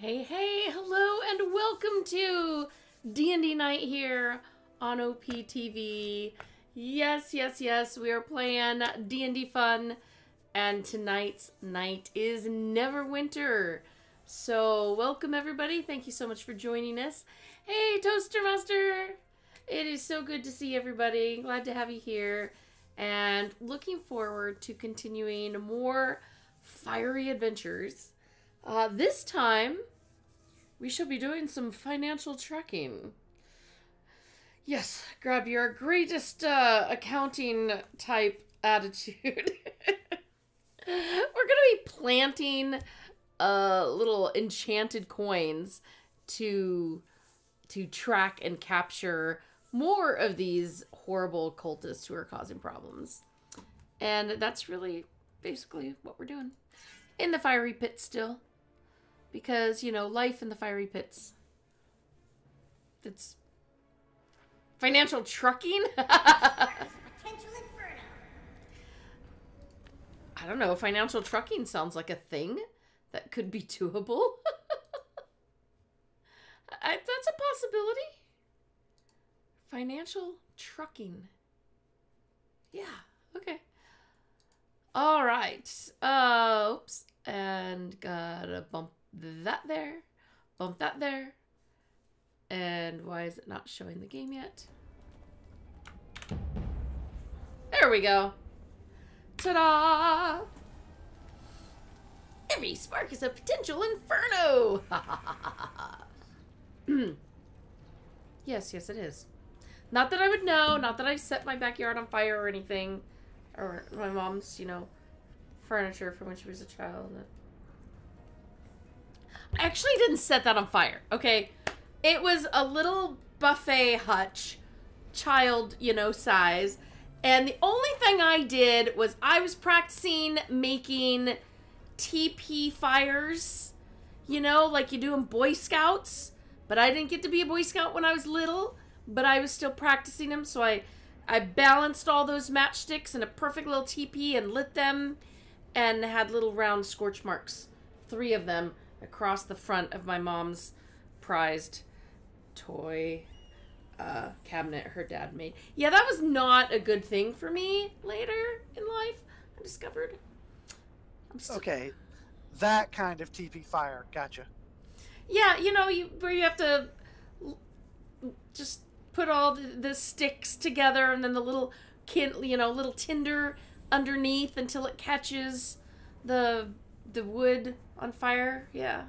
Hey, hey, hello, and welcome to D&D Night here on OPTV. Yes, yes, yes, we are playing D&D Fun, and tonight's night is Neverwinter. So, welcome everybody. Thank you so much for joining us. Hey, Toaster Master! It is so good to see everybody. Glad to have you here. And looking forward to continuing more fiery adventures. Uh, this time, we shall be doing some financial tracking. Yes, grab your greatest uh, accounting type attitude. We're gonna be planting uh, little enchanted coins to to track and capture more of these horrible cultists who are causing problems. And that's really basically what we're doing. In the fiery pit still. Because, you know, life in the fiery pits. It's financial trucking? I don't know. Financial trucking sounds like a thing that could be doable. I, that's a possibility. Financial trucking. Yeah, okay. All right. Uh, oops. And gotta bump that there. Bump that there. And why is it not showing the game yet? There we go. Ta-da! Every spark is a potential inferno! yes, yes it is. Not that I would know, not that I've set my backyard on fire or anything. Or my mom's, you know, furniture from when she was a child. I actually didn't set that on fire, okay? It was a little buffet hutch, child, you know, size. And the only thing I did was I was practicing making TP fires, you know, like you do in Boy Scouts. But I didn't get to be a Boy Scout when I was little but I was still practicing them, so I I balanced all those matchsticks in a perfect little TP and lit them and had little round scorch marks, three of them across the front of my mom's prized toy uh, cabinet her dad made. Yeah, that was not a good thing for me later in life. I discovered. okay, that kind of TP fire, gotcha. Yeah, you know, you where you have to just put all the, the sticks together and then the little kin, you know, little tinder underneath until it catches the the wood on fire. Yeah.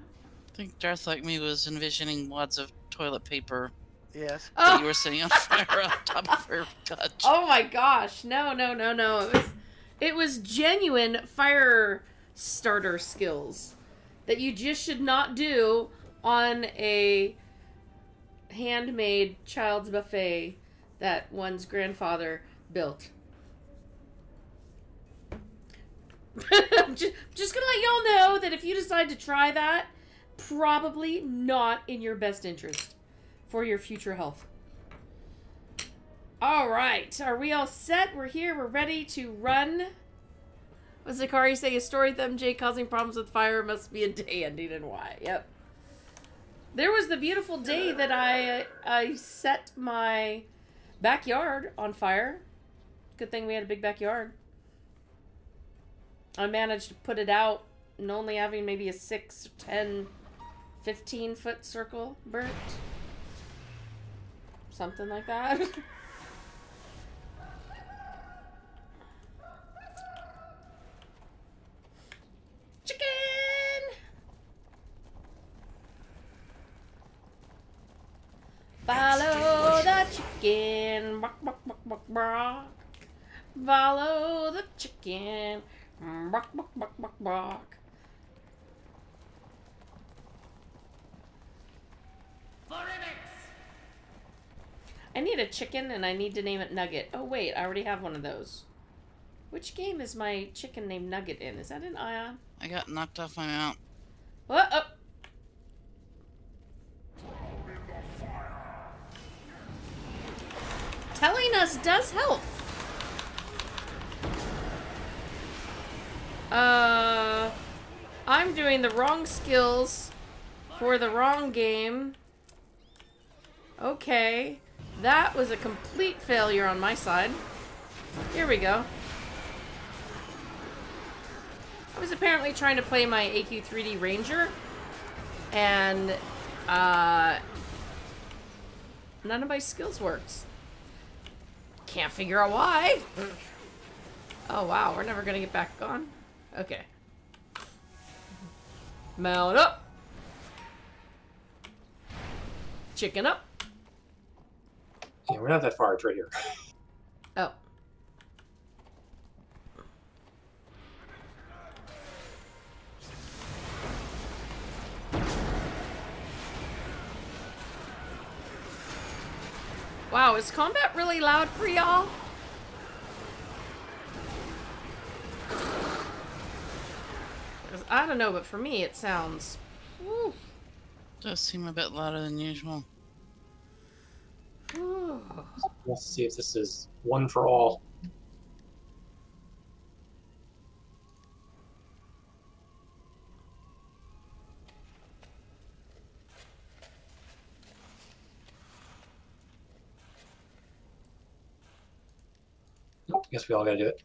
I think Darth like me was envisioning wads of toilet paper. Yes. Oh. That you were oh. sitting on fire on top of her gut. Oh my gosh. No, no, no, no. It was it was genuine fire starter skills that you just should not do on a handmade child's buffet that one's grandfather built. I'm just, just gonna let y'all know that if you decide to try that, probably not in your best interest for your future health. All right, are we all set? We're here. We're ready to run. What's Zakari say? A story with MJ causing problems with fire must be a day ending and why? Yep. There was the beautiful day that I uh, I set my backyard on fire. Good thing we had a big backyard. I managed to put it out and only having maybe a 6, 10, 15 foot circle burnt. Something like that. Chicken! Follow the chicken. Bark, bark, bark, bark, bark. Follow the chicken. Bark, bark, bark, bark, bark. I need a chicken and I need to name it Nugget. Oh wait, I already have one of those. Which game is my chicken named Nugget in? Is that in Ion? I got knocked off my mount. What? Oh. telling us does help. Uh, I'm doing the wrong skills for the wrong game. Okay. That was a complete failure on my side. Here we go. I was apparently trying to play my AQ3D Ranger, and uh, none of my skills worked. Can't figure out why. Oh wow, we're never gonna get back on. Okay. Mount up. Chicken up. Yeah, we're not that far. It's right here. Oh. Wow, is combat really loud for y'all? I don't know, but for me it sounds... Woo, Does seem a bit louder than usual. woo. Let's see if this is one for all. Nope, guess we all gotta do it.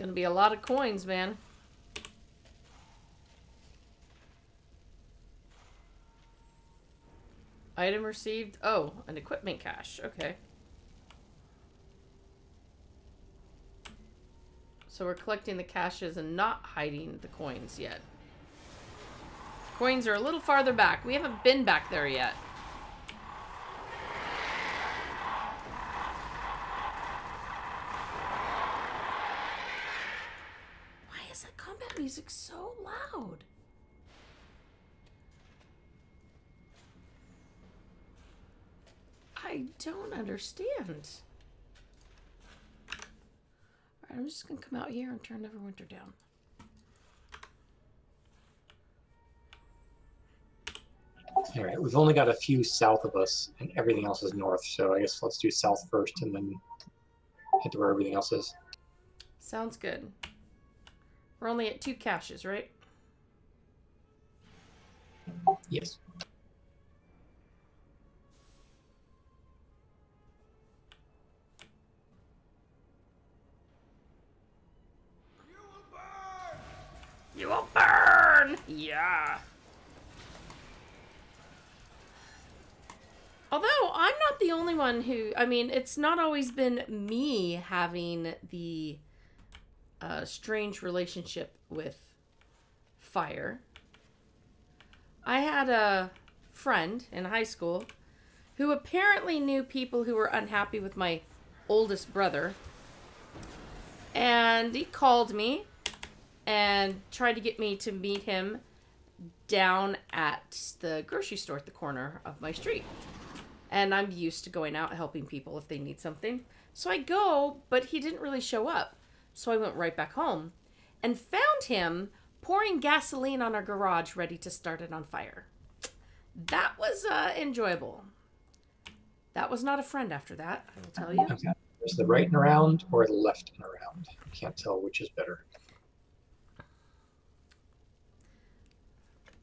Gonna be a lot of coins, man. Item received. Oh, an equipment cache. Okay. So we're collecting the caches and not hiding the coins yet. Coins are a little farther back. We haven't been back there yet. Why is that combat music so loud? I don't understand. Alright, I'm just gonna come out here and turn Neverwinter down. All right, we've only got a few south of us, and everything else is north. So I guess let's do south first, and then head to where everything else is. Sounds good. We're only at two caches, right? Yes. You will burn! Yeah. Although I'm not the only one who, I mean, it's not always been me having the uh, strange relationship with fire. I had a friend in high school who apparently knew people who were unhappy with my oldest brother. And he called me and tried to get me to meet him down at the grocery store at the corner of my street. And I'm used to going out helping people if they need something. So I go, but he didn't really show up. So I went right back home and found him pouring gasoline on our garage ready to start it on fire. That was uh, enjoyable. That was not a friend after that, I will tell you. There's the right and around or the left and around. I can't tell which is better.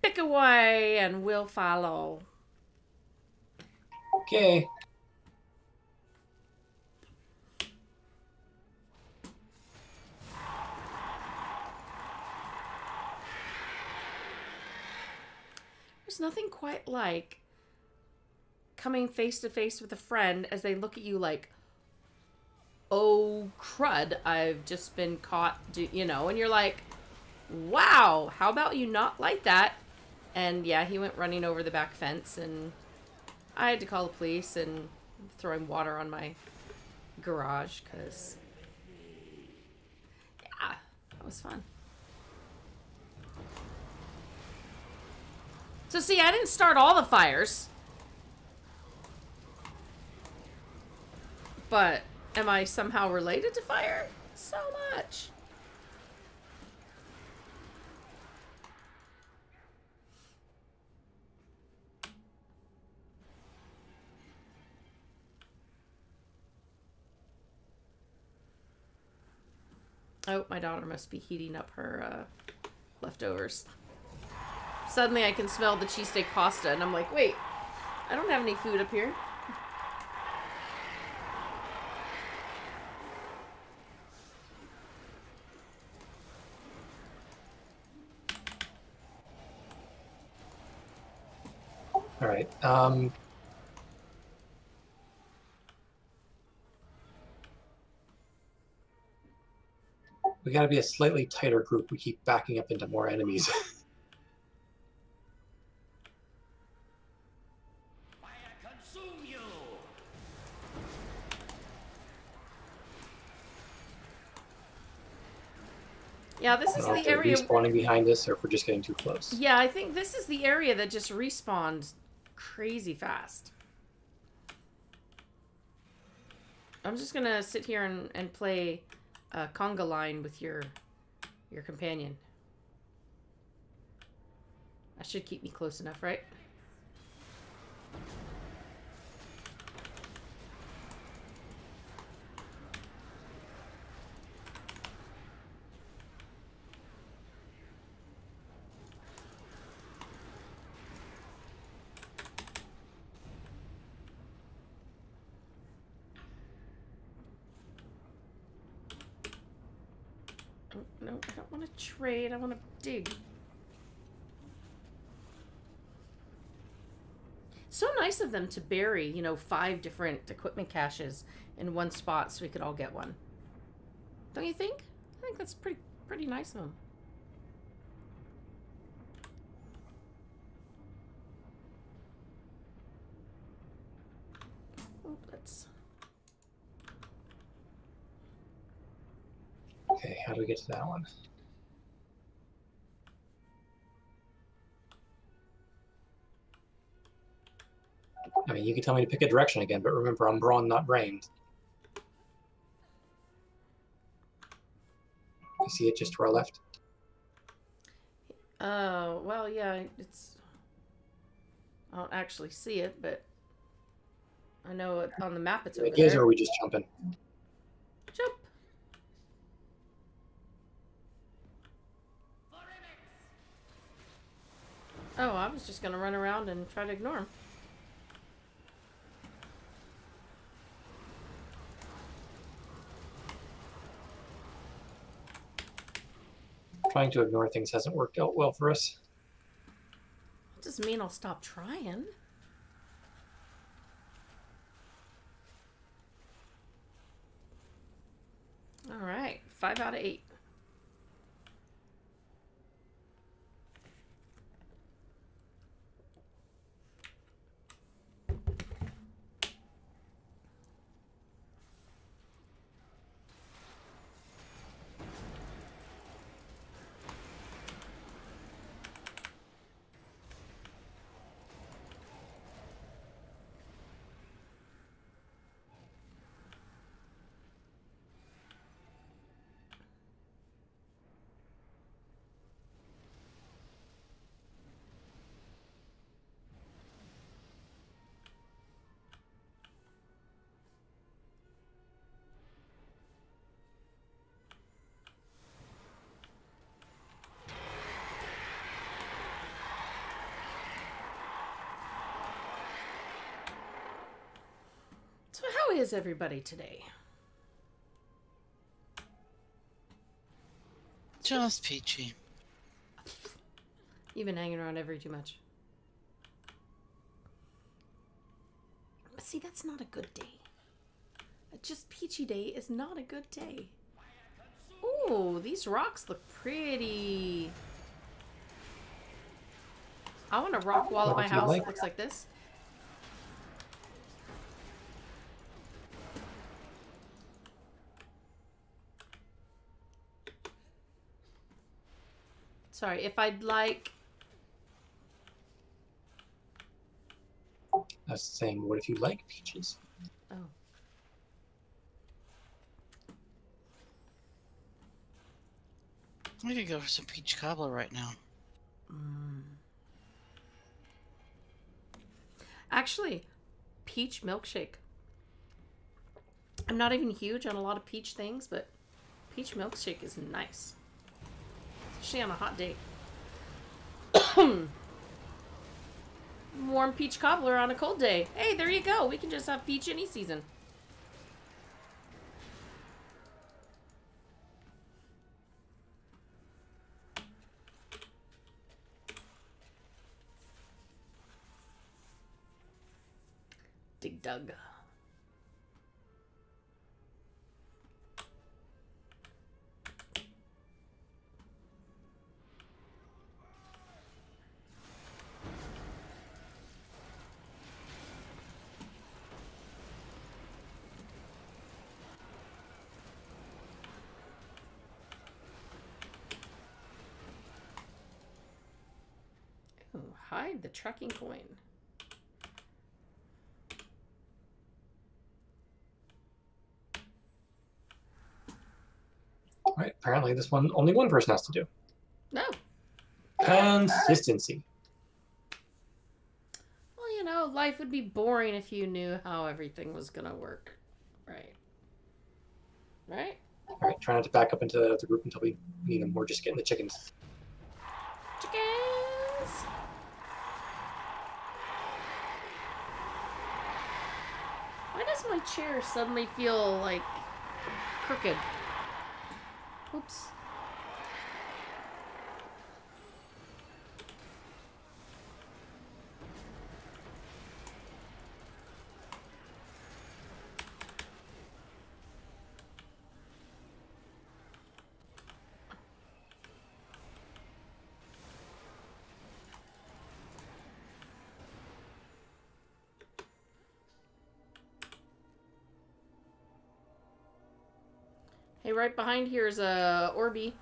Pick away and we'll follow. Okay. There's nothing quite like coming face to face with a friend as they look at you like, oh crud, I've just been caught, you know, and you're like, wow, how about you not like that? And yeah, he went running over the back fence, and I had to call the police and throwing water on my garage because, yeah, that was fun. So see, I didn't start all the fires. But am I somehow related to fire? So much. Oh, my daughter must be heating up her uh, leftovers. Suddenly I can smell the cheesesteak pasta, and I'm like, wait, I don't have any food up here. All right. Um, we got to be a slightly tighter group. We keep backing up into more enemies. Yeah, this is don't know if the area. respawning behind us or if we're just getting too close. Yeah, I think this is the area that just respawned crazy fast. I'm just gonna sit here and, and play a conga line with your your companion. That should keep me close enough, right? Oh, no, I don't want to trade. I want to dig. So nice of them to bury, you know, five different equipment caches in one spot so we could all get one. Don't you think? I think that's pretty pretty nice of them. Okay, how do we get to that one? Mean, you can tell me to pick a direction again, but remember, I'm brawn, not brained. You see it just to our left? Uh, well, yeah, it's. I don't actually see it, but I know it, on the map it's over It is, or there. are we just jumping? Jump. Oh, I was just gonna run around and try to ignore him. Trying to ignore things hasn't worked out well for us. Doesn't mean I'll stop trying. All right, five out of eight. How is everybody today? Just peachy. You've been hanging around every too much. See, that's not a good day. A just peachy day is not a good day. Oh, these rocks look pretty. I want a rock wall at my house like? that looks like this. Sorry, if I'd like I was saying, what if you like peaches? Oh. We could go for some peach cobbler right now. Mm. Actually, peach milkshake. I'm not even huge on a lot of peach things, but peach milkshake is nice. On a hot day. Warm peach cobbler on a cold day. Hey, there you go. We can just have peach any season. Dig Dug. Hide the tracking coin. Right. Apparently, this one only one person has to do. No. Consistency. Well, you know, life would be boring if you knew how everything was gonna work. Right. Right? All right. Try not to back up into the group until we need them. We're just getting the. Chickens! Why does my chair suddenly feel like crooked? Oops. Right behind here is a Orby.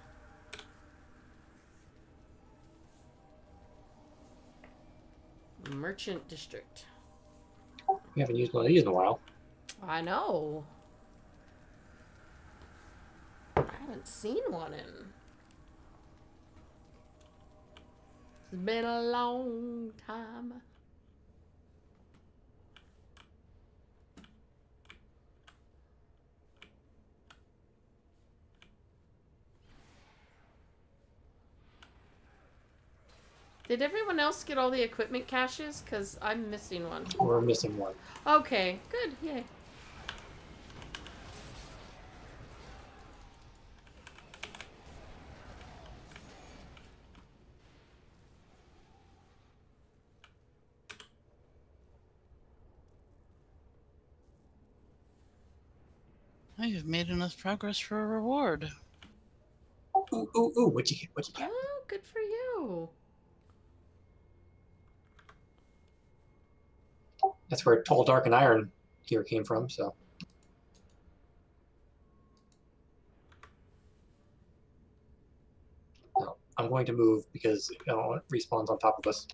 Merchant District. We haven't used one of these in a while. I know. I haven't seen one in. It's been a long time. Did everyone else get all the equipment caches? Because I'm missing one. We're missing one. Okay, good. Yay. I have made enough progress for a reward. Ooh, ooh, ooh! What'd you get? What'd you get? Oh, good for you. That's where tall, dark, and iron gear came from. So no, I'm going to move because you know, it respawns on top of us.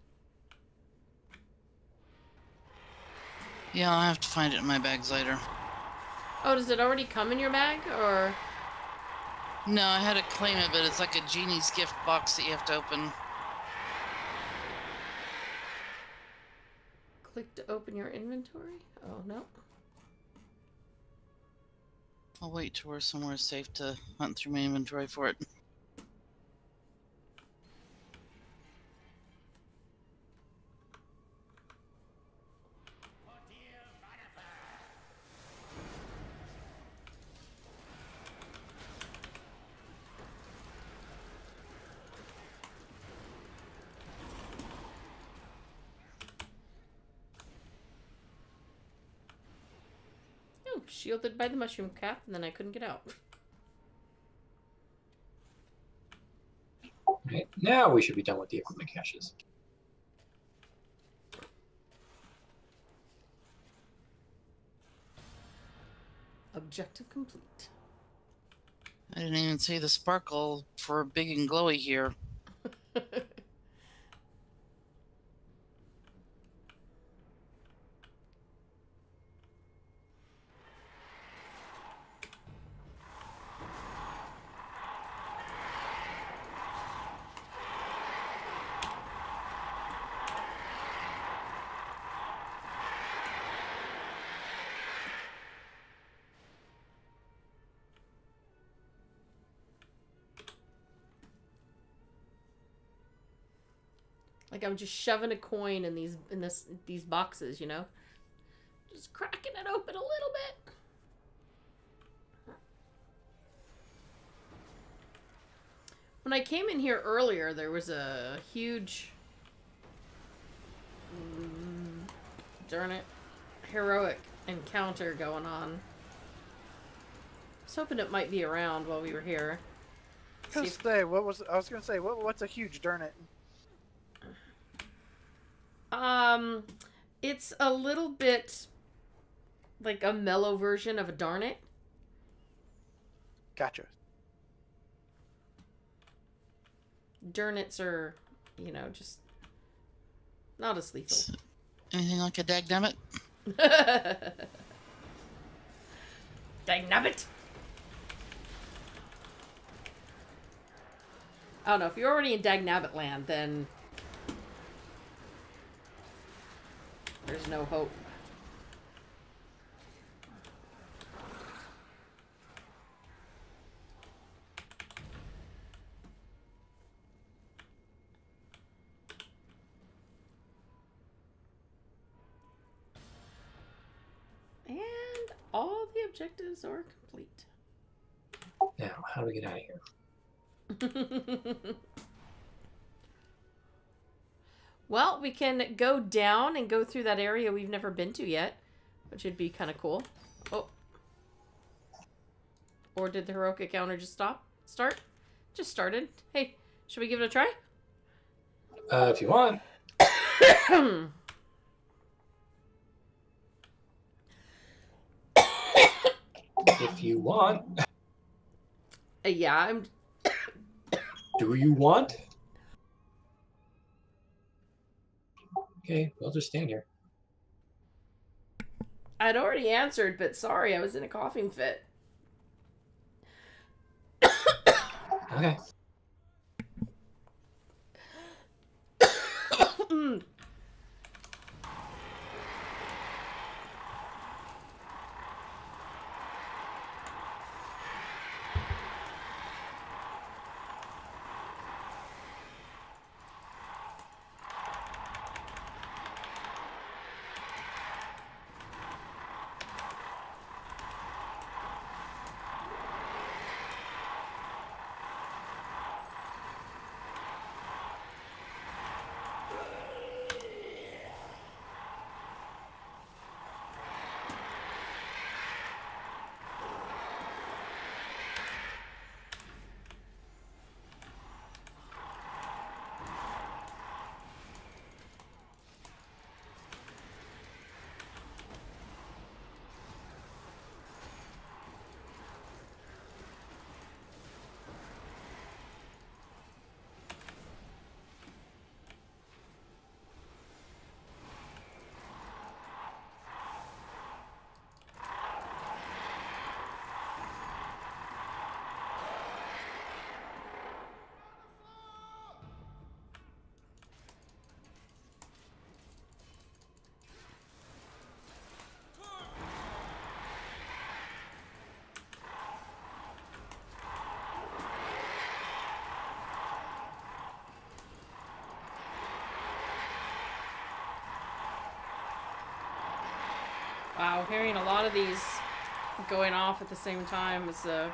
Yeah, I'll have to find it in my bags later. Oh, does it already come in your bag or? No, I had to claim it, but it's like a genie's gift box that you have to open. Click to open your inventory? Oh, no. I'll wait till we're somewhere safe to hunt through my inventory for it. Oh, shielded by the mushroom cap, and then I couldn't get out. Right now, we should be done with the equipment caches. Objective complete. I didn't even see the sparkle for big and glowy here. Like I'm just shoving a coin in these in this these boxes, you know? Just cracking it open a little bit. When I came in here earlier, there was a huge mm, darn it heroic encounter going on. I was hoping it might be around while we were here. Gonna if- say, what was I was gonna say? What, what's a huge darn it? Um, it's a little bit like a mellow version of a darn it. Gotcha. Darnits are, you know, just not as lethal. Anything like a dagnabbit? Dagnabbit! I don't know. If you're already in Dagnabbit land, then there's no hope. And all the objectives are complete. Now, how do we get out of here? well, we can go down and go through that area we've never been to yet, which would be kind of cool. Oh. Or did the heroic encounter just stop? Start? Just started. Hey, should we give it a try? Uh, if you want. If you want. Uh, yeah, I'm. Do you want? Okay, we'll just stand here. I'd already answered, but sorry, I was in a coughing fit. Okay. Wow, hearing a lot of these going off at the same time is uh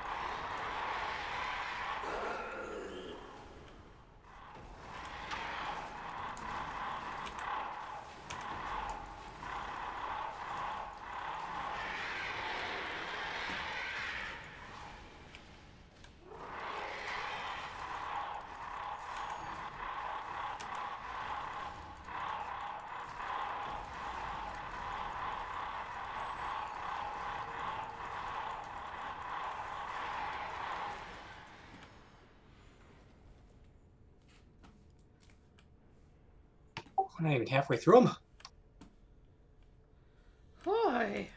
We're not even halfway through them. boy.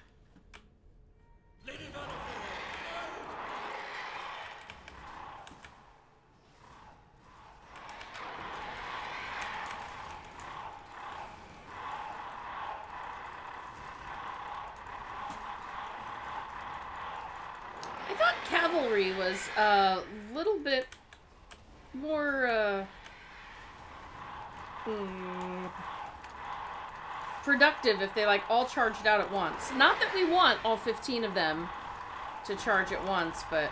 I thought cavalry was a little bit more uh Hmm. productive if they like all charged out at once. Not that we want all 15 of them to charge at once, but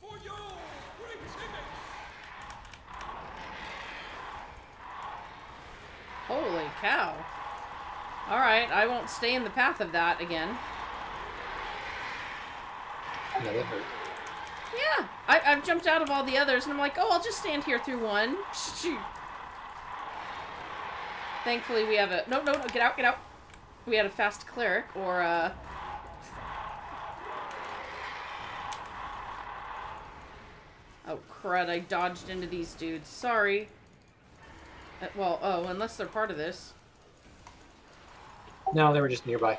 For your great image! holy cow. All right, I won't stay in the path of that again. Yeah, that hurt. Yeah, I, I've jumped out of all the others, and I'm like, oh, I'll just stand here through one. Shoot. Thankfully, we have a no, no, no, get out, get out. We had a fast cleric, or uh. Oh crud! I dodged into these dudes. Sorry. Uh, well, oh, unless they're part of this. No, they were just nearby.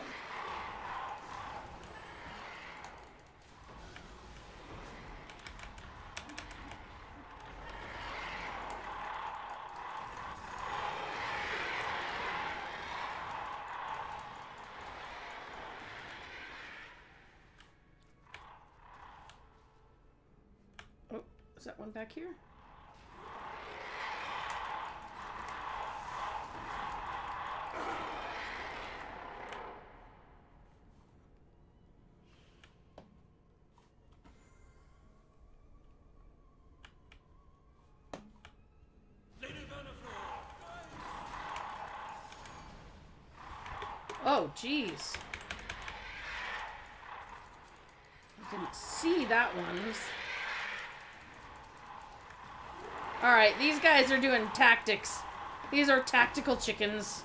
Oh, is that one back here? Jeez. I didn't see that one. Alright, these guys are doing tactics. These are tactical chickens.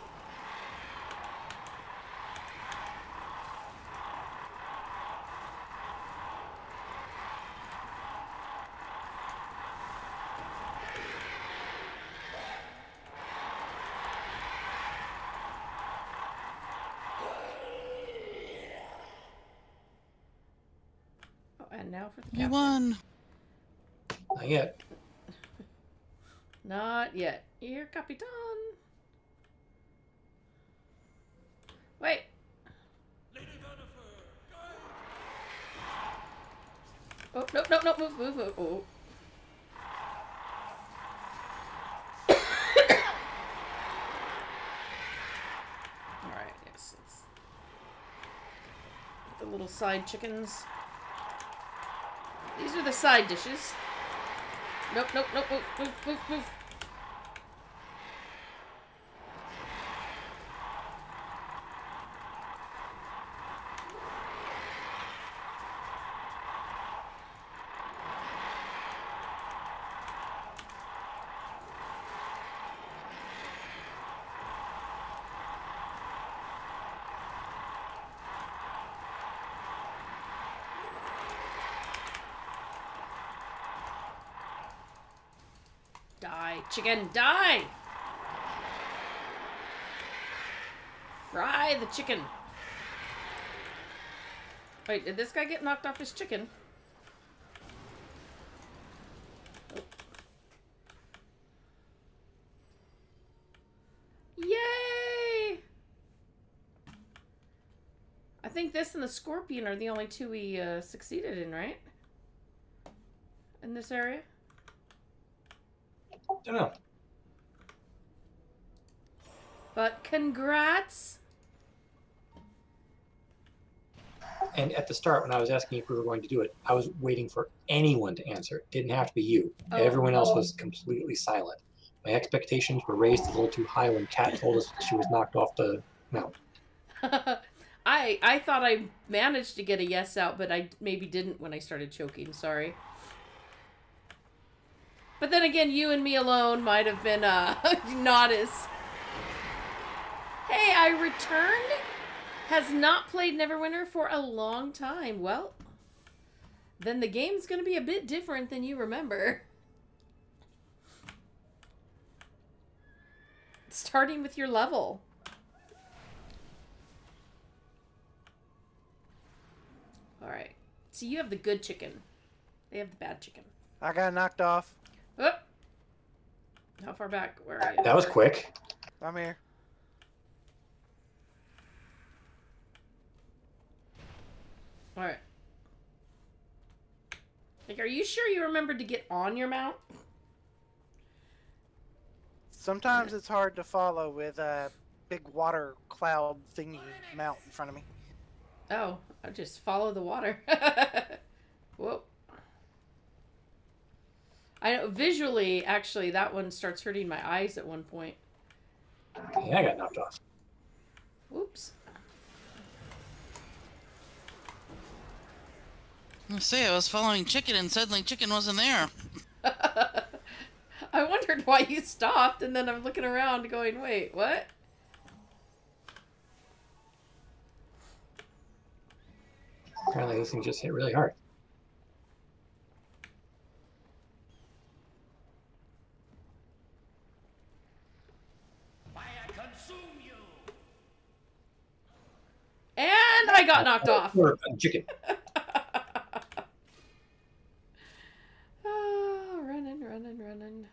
And now for the You won. Not yet. Not yet. Here, Capitan. Wait. Lady Vanderfloor! Oh, no, no, no, move, move, move. Oh. Alright, yes, it's the little side chickens. These are the side dishes. Nope, nope, nope, move, move, move, move. Die, chicken, die! Fry the chicken. Wait, did this guy get knocked off his chicken? Yay! I think this and the scorpion are the only two we uh, succeeded in, right? In this area? Don't know. But congrats! And at the start, when I was asking if we were going to do it, I was waiting for anyone to answer. It didn't have to be you. Oh. Everyone else was completely silent. My expectations were raised a little too high when Kat told us she was knocked off the mount. I I thought I managed to get a yes out, but I maybe didn't when I started choking. Sorry. But then again, you and me alone might have been uh not as. Hey, I returned. Has not played Neverwinter for a long time. Well, then the game's gonna be a bit different than you remember. Starting with your level. All right. So you have the good chicken. They have the bad chicken. I got knocked off. How far back? Where are you? That was quick. I'm here. All right. Like, are you sure you remembered to get on your mount? Sometimes it's hard to follow with a big water cloud thingy mount in front of me. Oh, I just follow the water. Whoa. I know visually, actually, that one starts hurting my eyes at one point. Yeah, I got knocked off. Whoops. I say I was following chicken and suddenly chicken wasn't there. I wondered why you stopped, and then I'm looking around going, wait, what? Apparently, this thing just hit really hard. Fire consume you! And I got knocked off. Or a chicken. Oh, running, running, running.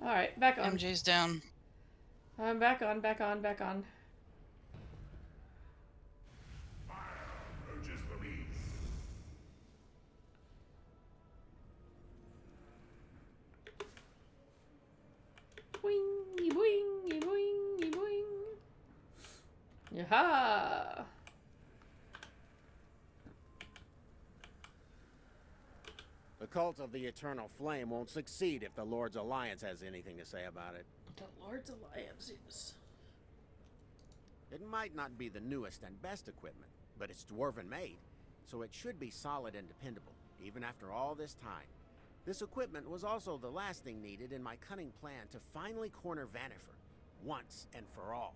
All right, back on. MJ's down. I'm back on, back on, back on. Urges the beast. Boing, boing, boing, boing. Yaha! The cult of the Eternal Flame won't succeed if the Lord's Alliance has anything to say about it. The Lord's Alliance is. It might not be the newest and best equipment, but it's dwarven made, so it should be solid and dependable, even after all this time. This equipment was also the last thing needed in my cunning plan to finally corner Vanifer, once and for all.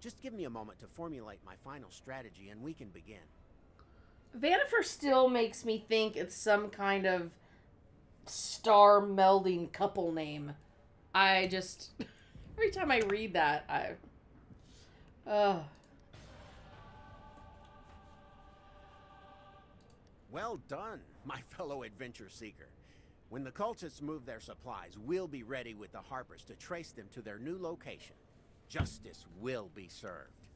Just give me a moment to formulate my final strategy and we can begin. Vanifer still makes me think it's some kind of star melding couple name. I just every time I read that, I uh Well done, my fellow adventure seeker. When the cultists move their supplies, we'll be ready with the Harpers to trace them to their new location. Justice will be served.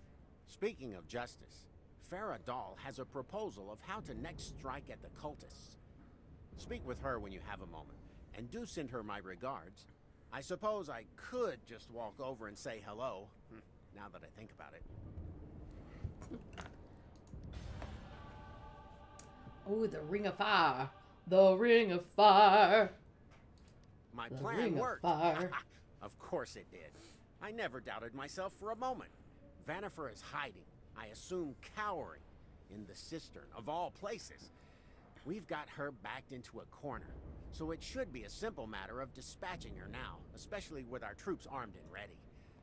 Speaking of justice, Farah Dahl has a proposal of how to next strike at the cultists. Speak with her when you have a moment, and do send her my regards. I suppose I could just walk over and say hello, hmm, now that I think about it. oh the ring of fire. The ring of fire. My The plan Ring of worked. Fire. of course it did. I never doubted myself for a moment. Vanifer is hiding, I assume cowering, in the cistern, of all places. We've got her backed into a corner, so it should be a simple matter of dispatching her now, especially with our troops armed and ready.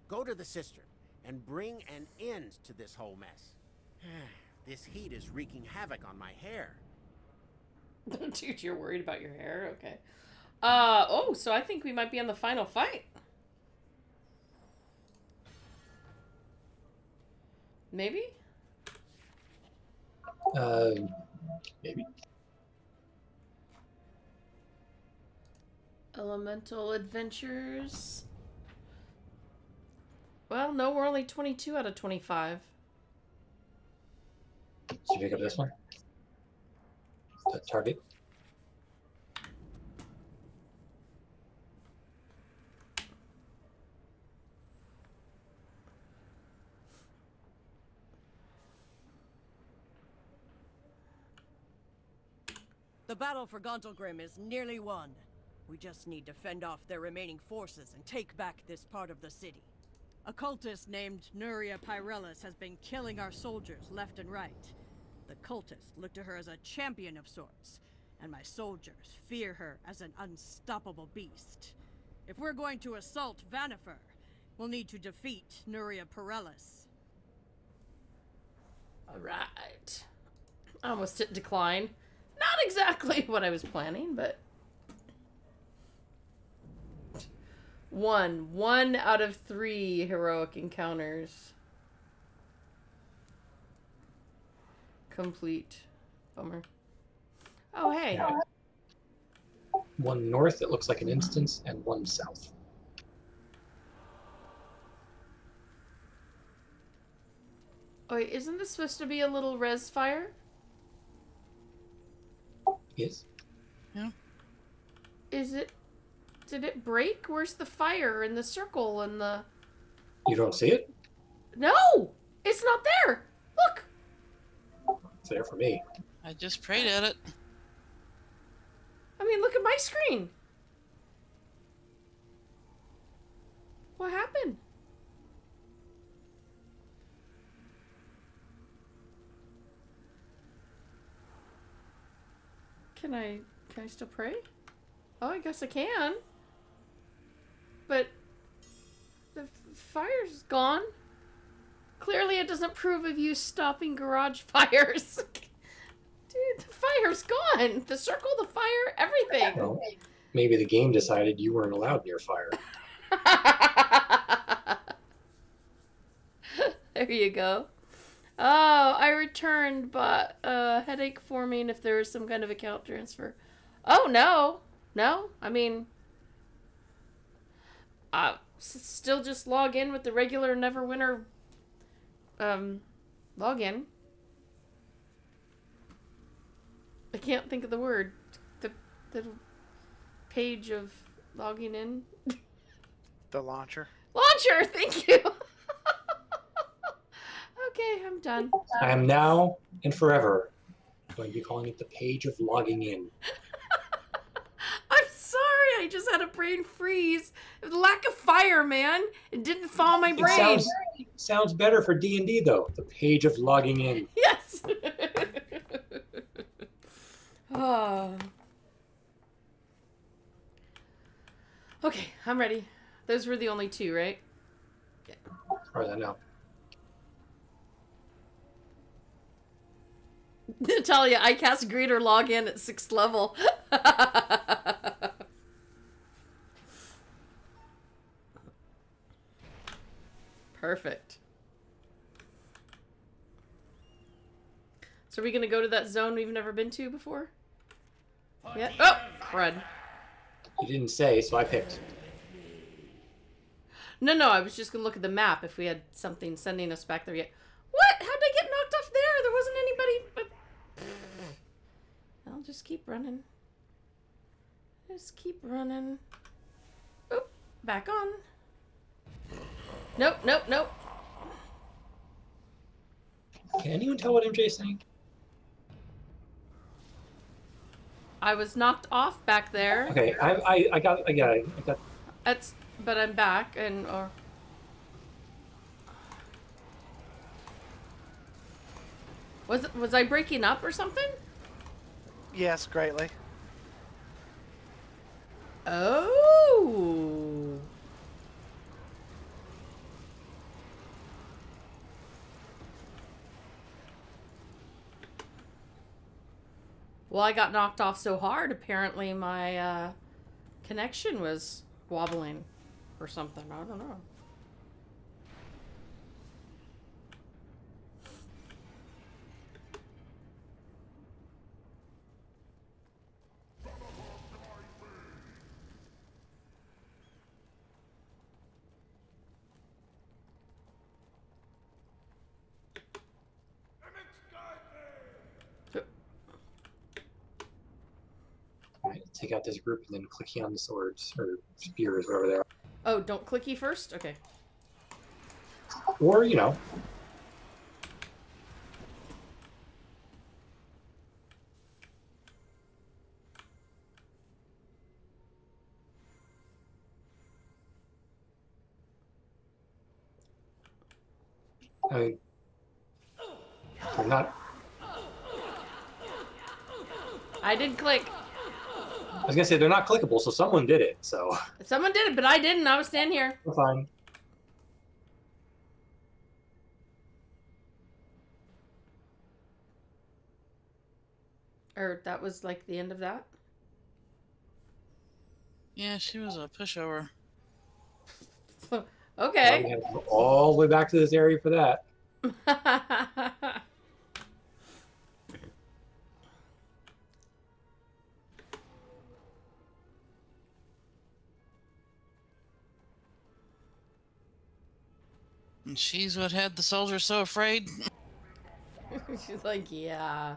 Go to the cistern and bring an end to this whole mess. this heat is wreaking havoc on my hair. Dude, you're worried about your hair? Okay. Uh oh, so I think we might be on the final fight. Maybe? Uh, maybe. Elemental Adventures. Well, no, we're only 22 out of 25. Should you pick up this one? The target. Battle for Gauntlgrym is nearly won. We just need to fend off their remaining forces and take back this part of the city. A cultist named Nuria Pyrelis has been killing our soldiers left and right. The cultists look to her as a champion of sorts, and my soldiers fear her as an unstoppable beast. If we're going to assault Vanifer, we'll need to defeat Nuria Pyrelis. Alright. I almost hit decline. Not exactly what I was planning, but. One. One out of three heroic encounters. Complete. Bummer. Oh, hey. one north that looks like an instance, and one south. Oh, wait, isn't this supposed to be a little res fire? Yes. Is it? Did it break? Where's the fire and the circle and the? You don't see it? No, it's not there. Look. It's there for me. I just prayed at it. I mean, look at my screen. What happened? Can I can I still pray? Oh, I guess I can. But the fire's gone. Clearly, it doesn't prove of you stopping garage fires. Dude, the fire's gone. The circle, the fire, everything. Well, maybe the game decided you weren't allowed near fire. there you go. Oh, I returned, but uh, headache forming if there is some kind of account transfer. Oh no, no. I mean, s- still just log in with the regular Neverwinter um login. I can't think of the word. The the page of logging in. The launcher. Launcher, thank you. Okay, I'm done. I am now and forever going to be calling it the page of logging in. I'm sorry, I just had a brain freeze. Lack of fire, man. It didn't thaw my It brain. sounds sounds better for D and D though. The page of logging in. Yes. oh. Okay, I'm ready. Those were the only two, right? As far as I know. Natalia, I cast greater login at sixth level. Perfect. So are we gonna go to that zone we've never been to before? Yeah. Oh, crud. You didn't say, so I picked. No, no, I was just gonna look at the map if we had something sending us back there yet. What? How'd I get knocked off there? There wasn't anybody. But... I'll just keep running. Just keep running. Oop, back on. Nope, nope, nope. Can anyone tell what MJ's saying? I was knocked off back there. Okay, I I, I got I got I got That's, but I'm back and or. Was was I breaking up or something? Yes, greatly. Oh. Well, I got knocked off so hard, apparently my uh, connection was wobbling or something. I don't know. Take out this group and then click here on the swords or spears, whatever they are. Oh, don't clicky first? Okay. Or, you know, I mean, they're not. I did click. I was gonna say they're not clickable, so someone did it. So Someone did it, but I didn't. I was standing here. we're fine. Or that was like the end of that. Yeah, she was a pushover. Okay. we have to go all the way back to this area for that. And she's what had the soldiers so afraid. She's like, yeah.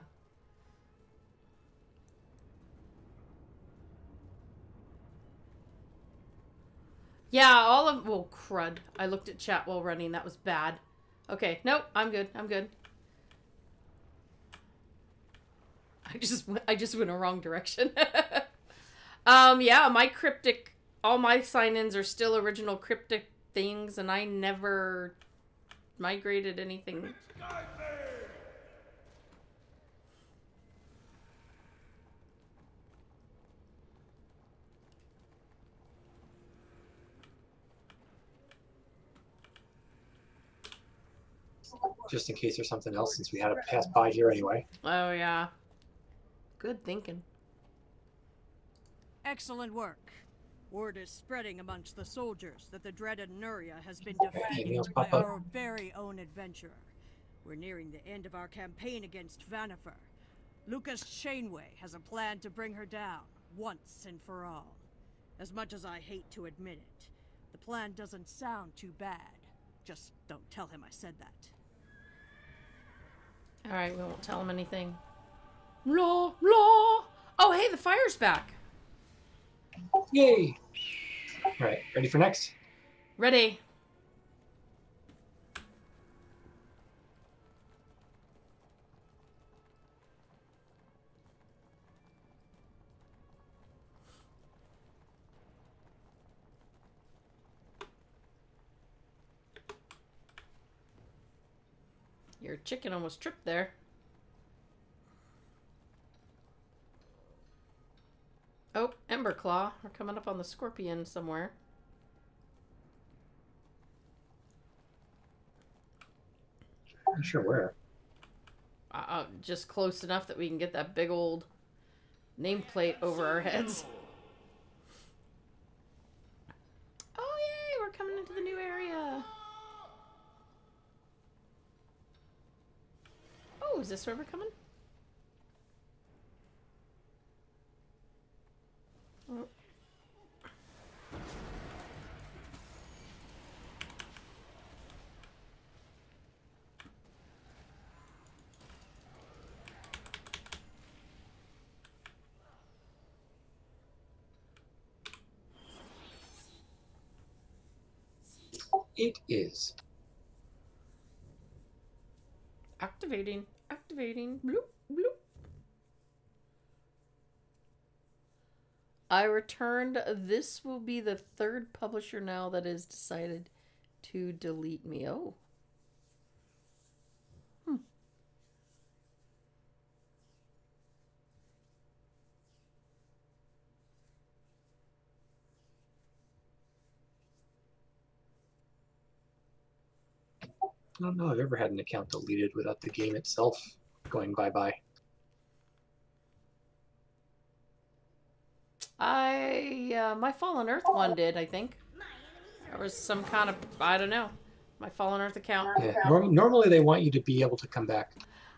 Yeah, all of well, crud. I looked at chat while running. That was bad. Okay, nope. I'm good. I'm good. I just went, I just went a wrong direction. um, yeah, my cryptic, all my sign-ins are still original cryptic things, and I never migrated anything. Just in case there's something else, since we had to pass by here anyway. Oh yeah. Good thinking. Excellent work. Word is spreading amongst the soldiers that the dreaded Nuria has been defeated else by our very own adventurer. We're nearing the end of our campaign against Vanifer. Lucas Chainway has a plan to bring her down, once and for all. As much as I hate to admit it, the plan doesn't sound too bad. Just don't tell him I said that. All right, we won't tell him anything. Blah blah. Oh, hey, the fire's back. Yay! All right, ready for next? Ready. Your chicken almost tripped there. Emberclaw. We're coming up on the scorpion somewhere. Not sure where. Uh, uh, just close enough that we can get that big old nameplate over our heads. Oh, yay! We're coming into the new area. Oh, is this where we're coming? It is. Activating. Activating. Bloop, bloop. I returned. This will be the third publisher now that has decided to delete me. Oh. Hmm. I don't know. I've ever had an account deleted without the game itself going bye bye. I uh, my Fallen Earth one did, I think. There was some kind of I don't know. My Fallen Earth account. Yeah. Normally they want you to be able to come back.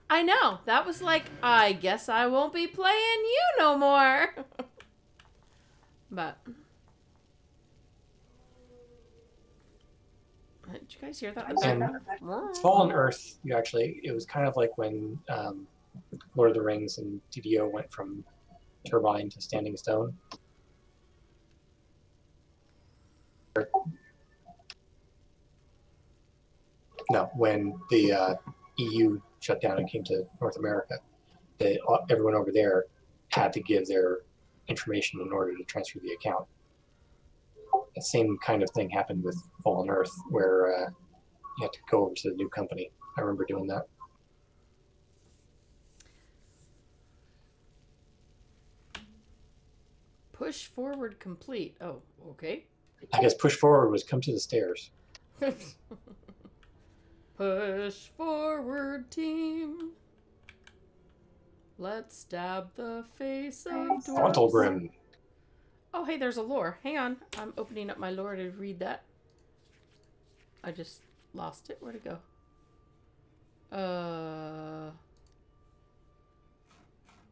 I know. That was like, I guess I won't be playing you no more. but did you guys hear that? And Fallen Earth, you actually, it was kind of like when um, Lord of the Rings and DDO went from turbine to standing stone. No, when the uh, EU shut down and came to North America, they, uh, everyone over there had to give their information in order to transfer the account. The same kind of thing happened with Fallen Earth, where uh, you had to go over to the new company. I remember doing that. Push forward complete. Oh, okay. I guess push forward was come to the stairs. Push forward, team. Let's stab the face of Frontal. Grim. Oh, hey, there's a lore. Hang on. I'm opening up my lore to read that. I just lost it. Where'd it go? Uh.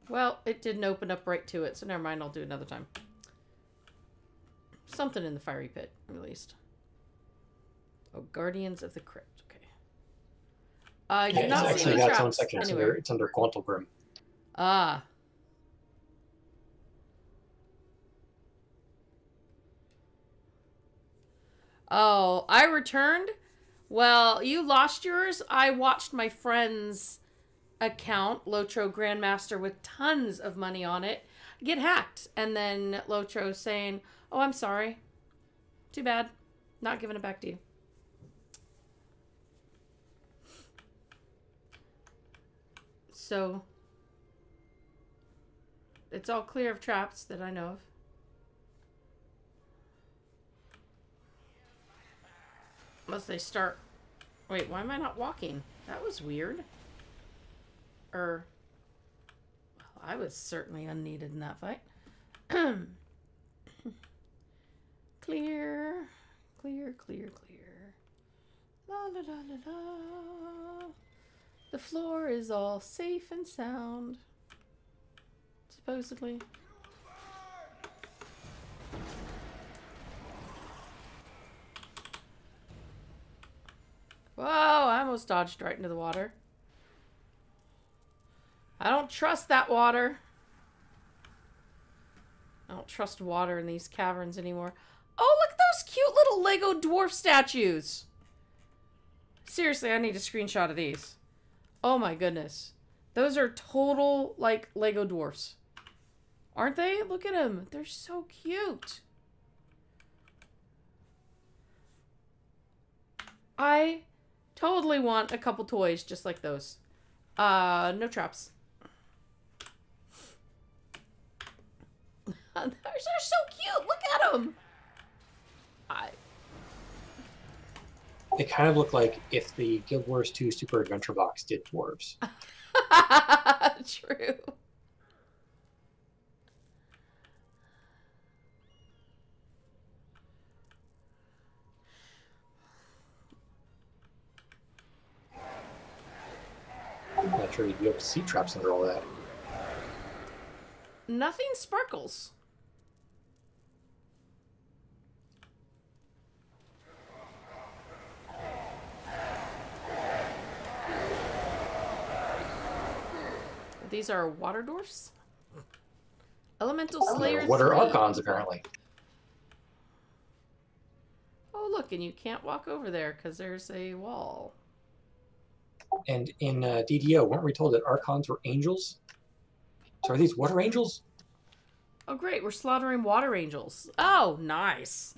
Well, it didn't open up right to it, so never mind. I'll do another time. Something in the fiery pit, at least. Oh, Guardians of the Crypt. Okay. I Yeah, it's not see actually got its own traps section. It's under, it's under Gauntlgrym. Ah. Oh, I returned? Well, you lost yours. I watched my friend's account, Lotro Grandmaster, with tons of money on it, get hacked. And then Lotro saying, Oh, I'm sorry. Too bad. Not giving it back to you. So, it's all clear of traps that I know of. Unless they start. Wait, why am I not walking? That was weird. Er. Well, I was certainly unneeded in that fight. clear. Clear, clear, clear. La la la la la. The floor is all safe and sound. Supposedly. Whoa, I almost dodged right into the water. I don't trust that water. I don't trust water in these caverns anymore. Oh, look at those cute little Lego dwarf statues. Seriously, I need a screenshot of these. Oh my goodness. Those are total, like, Lego dwarfs. Aren't they? Look at them. They're so cute. I totally want a couple toys just like those. Uh, no traps. They're so cute. Look at them. I They kind of look like if the Guild Wars 2 Super Adventure Box did dwarves. True. I'm not sure you'd be able to see traps under all that. Nothing sparkles. These are water dwarfs? Elemental Slayer What are Archons, apparently? Oh, look, and you can't walk over there because there's a wall. And in uh, DDO, weren't we told that Archons were angels? So are these water angels? Oh, great, we're slaughtering water angels. Oh, nice.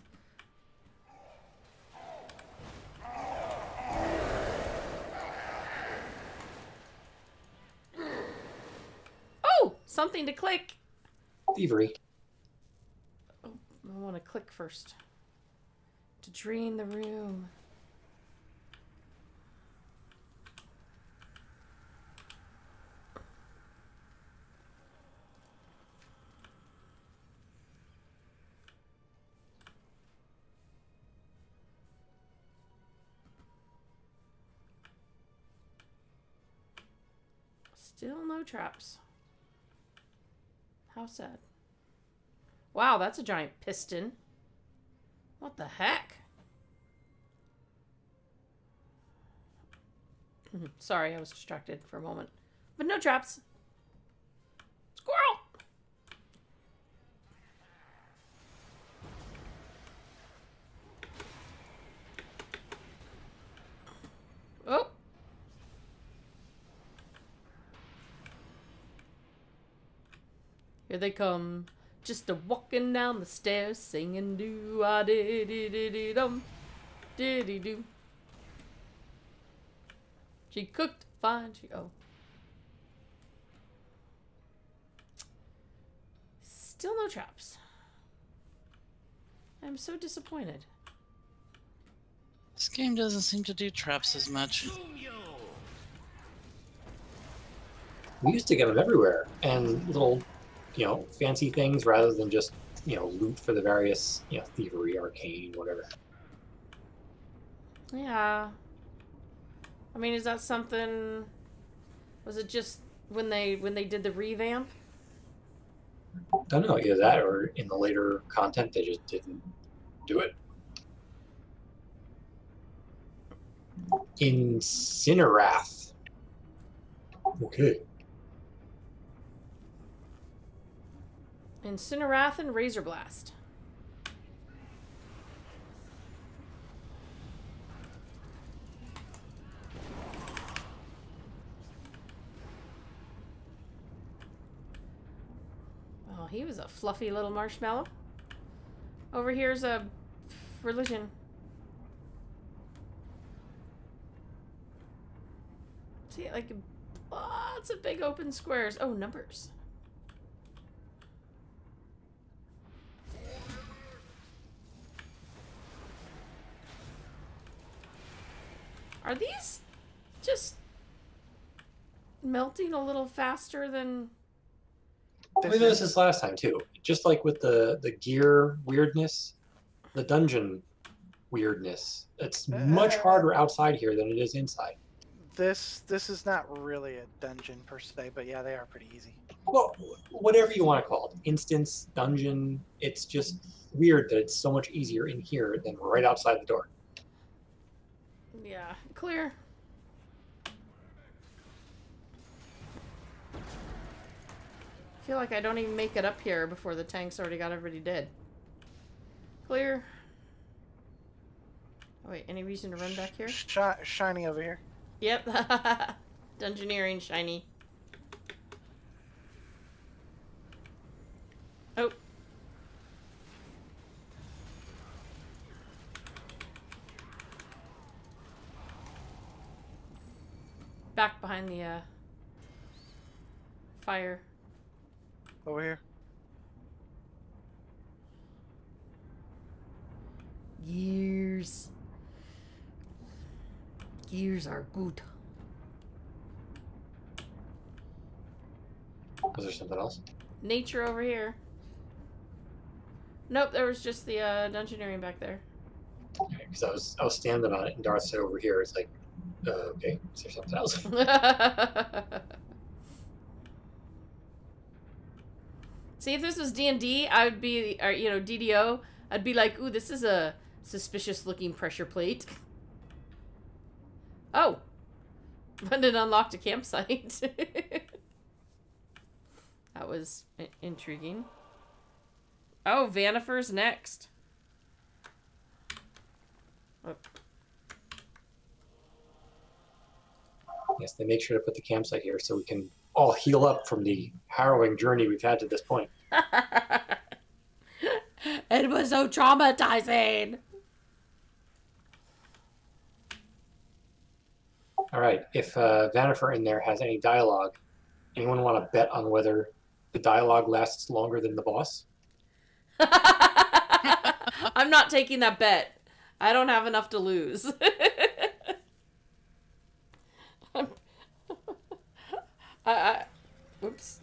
Oh, something to click. Thievery. Oh, I want to click first. To drain the room. Still no traps. How sad. Wow, that's a giant piston. What the heck? Sorry, I was distracted for a moment. But no traps. Squirrel! Here they come. Just a walking down the stairs, singing do ah dee dee dee dee dum, dee dee do. She cooked fine. She oh. Still no traps. I'm so disappointed. This game doesn't seem to do traps as much. We used to get them everywhere, and little, you know, fancy things rather than just, you know, loot for the various, you know, thievery, arcane, whatever. Yeah. I mean, is that something? Was it just when they when they did the revamp? I don't know either that or in the later content they just didn't do it. Incinerath. Okay. Incinerath and Razor Blast. Oh, he was a fluffy little marshmallow. Over here's a religion. See, like lots of big open squares. Oh, numbers. Are these just melting a little faster than We This noticed is, this last time too. Just like with the the gear weirdness, the dungeon weirdness. It's much Uh. harder outside here than it is inside. this this is not really a dungeon per se, but yeah, they are pretty easy. Well, whatever you want to call it, instance, dungeon. It's just weird that it's so much easier in here than right outside the door. Yeah, clear. I feel like I don't even make it up here before the tanks already got everybody dead. Clear. Oh, wait, any reason to run back here? Shi- shiny over here. Yep. Dungeoneering shiny. Oh. Back behind the uh fire. Over here. Gears. Gears are good. Was there something else? Nature over here. Nope, there was just the uh, dungeoneering back there. Because I was I was standing on it, and Darth said over here. It's like, okay, is there something else? See, if this was D and D, I would be, or you know, DDO. I'd be like, ooh, this is a suspicious-looking pressure plate. Oh, it unlocked a campsite. that was intriguing. Oh, Vanifer's next. Oh, yes, they make sure to put the campsite here so we can all heal up from the harrowing journey we've had to this point. it was so traumatizing. All right, if uh, Vanifer in there has any dialogue, anyone want to bet on whether the dialogue lasts longer than the boss? I'm not taking that bet. I don't have enough to lose. I, I, oops.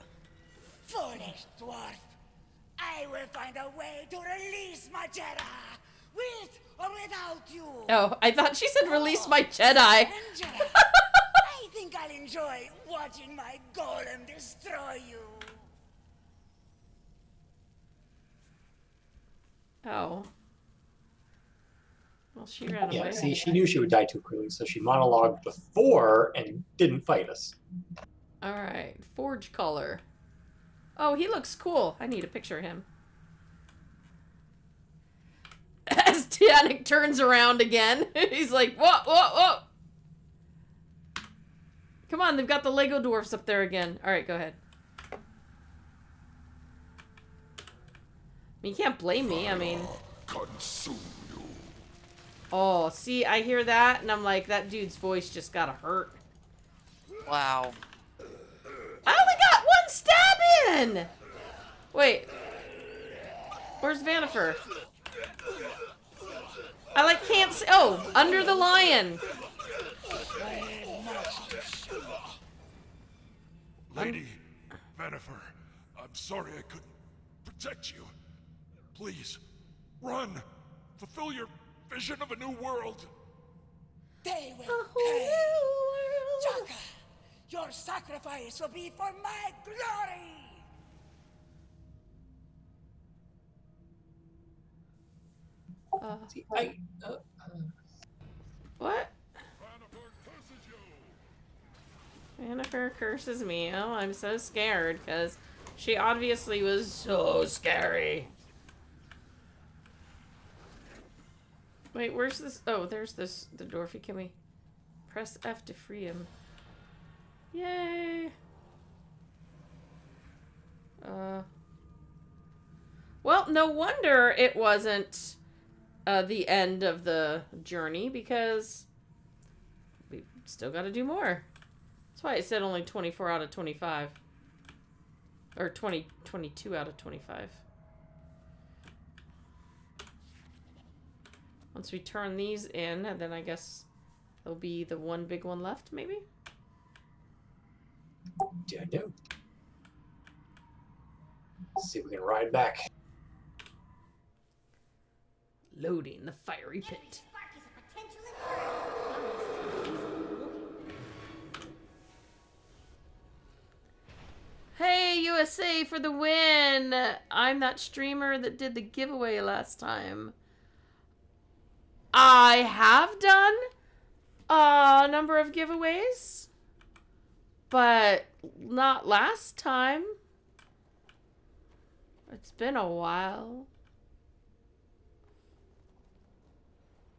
Foolish dwarf! I will find a way to release my Jedi! With or without you! Oh, I thought she said release my Jedi. And Jedi, I think I'll enjoy watching my golem destroy you! Oh. Well, she ran Yeah, away. see, she knew she would die too quickly, so she monologued before and didn't fight us. All right, forge color. Oh, he looks cool. I need a picture of him. As Tianic turns around again, he's like, "Whoa, whoa, whoa!" Come on, they've got the Lego dwarfs up there again. All right, go ahead. You can't blame me. I mean, oh, see, I hear that, and I'm like, that dude's voice just gotta hurt. Wow. I only got one stab in! Wait. Where's Vanifer? I like can't see. Oh, under the lion. Lady Vanifer, I'm sorry I couldn't protect you. Please, run. Fulfill your vision of a new world. They will pay! Chaka! Your sacrifice will be for my glory! Uh, See, I, uh, what? Jennifer curses me. Oh, I'm so scared because she obviously was so scary. Wait, where's this? Oh, there's this, the Dorothy. Can we press F to free him? Yay! Uh. Well, no wonder it wasn't uh, the end of the journey because we still got to do more. That's why it said only 24 out of 25. Or 20, 22 out of 25. Once we turn these in, then I guess there'll be the one big one left, maybe? Yeah, no. Let's see if we can ride back. Loading the fiery pit. Hey, USA for the win! I'm that streamer that did the giveaway last time. I have done a number of giveaways, but not last time. It's been a while.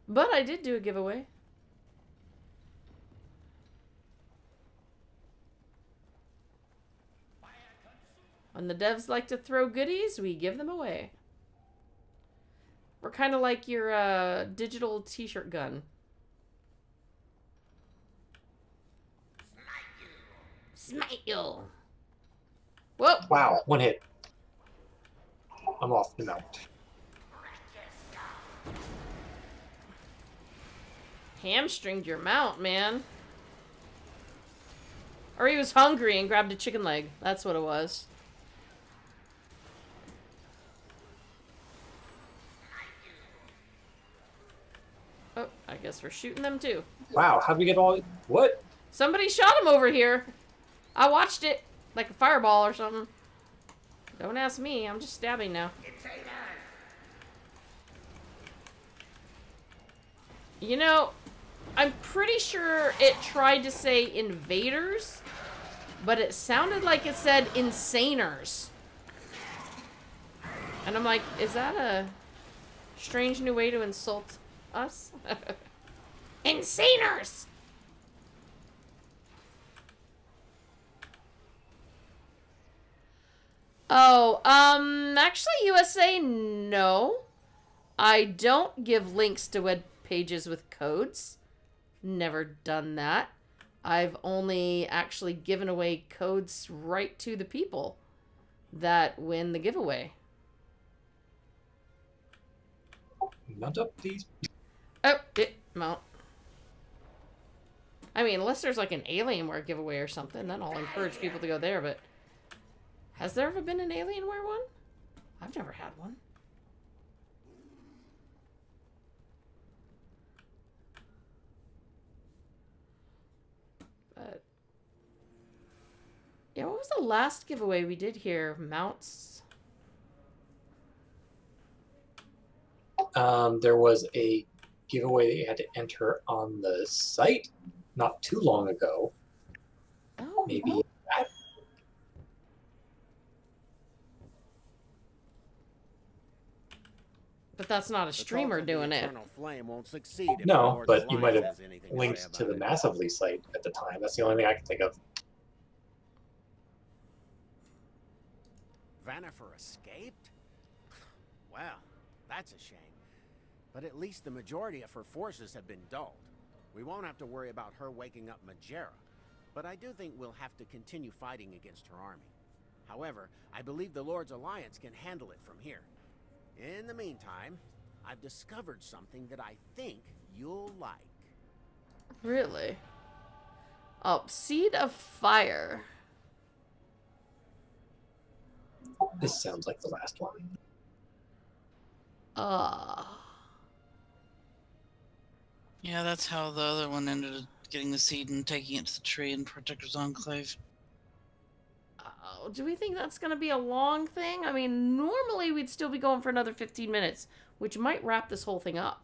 But I did do a giveaway. When the devs like to throw goodies, we give them away. We're kind of like your uh, digital t-shirt gun. Smite you. Whoa. Wow, one hit. I'm off the mount. Hamstringed your mount, man. Or he was hungry and grabbed a chicken leg. That's what it was. Oh, I guess we're shooting them too. Wow, how'd we get all... What? Somebody shot him over here. I watched it. Like a fireball or something. Don't ask me. I'm just stabbing now. You know, I'm pretty sure it tried to say invaders, but it sounded like it said insaners. And I'm like, is that a strange new way to insult us? insaners! Oh, um, actually, USA, no. I don't give links to web pages with codes. Never done that. I've only actually given away codes right to the people that win the giveaway. Mount up, please. Oh, it mount. I mean, unless there's like an Alienware giveaway or something, then I'll encourage people to go there, but... Has there ever been an Alienware one? I've never had one. But... Yeah, what was the last giveaway we did here? Mounts? Um, there was a giveaway that you had to enter on the site not too long ago. Oh, Maybe But that's not a streamer cult of the doing it. Flame won't succeed No, but you might have anything linked to the it. Massively site at the time. That's the only thing I can think of. Vanifer escaped? Well, that's a shame. But at least the majority of her forces have been dulled. We won't have to worry about her waking up Maegera. But I do think we'll have to continue fighting against her army. However, I believe the Lord's Alliance can handle it from here. In the meantime, I've discovered something that I think you'll like. Really? Oh, Seed of Fire. This sounds like the last one. Ah. Yeah, that's how the other one ended up getting the seed and taking it to the tree in Protector's Enclave. Do we think that's going to be a long thing? I mean, normally we'd still be going for another 15 minutes, which might wrap this whole thing up.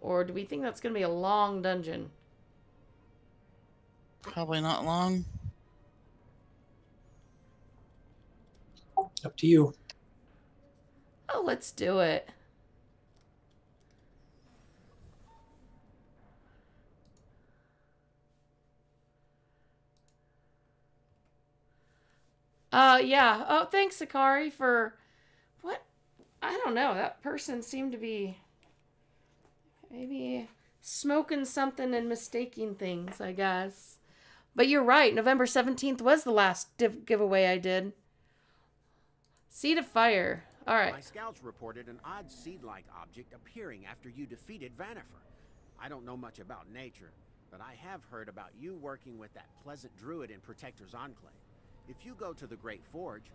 Or do we think that's going to be a long dungeon? Probably not long. Up to you. Oh, let's do it. Uh, yeah. Oh, thanks, Sakari, for what? I don't know. That person seemed to be maybe smoking something and mistaking things, I guess. But you're right. November 17th was the last giveaway I did. Seed of Fire. All right. My scouts reported an odd seed-like object appearing after you defeated Vanifer. I don't know much about nature, but I have heard about you working with that pleasant druid in Protector's Enclave. If you go to the Great Forge,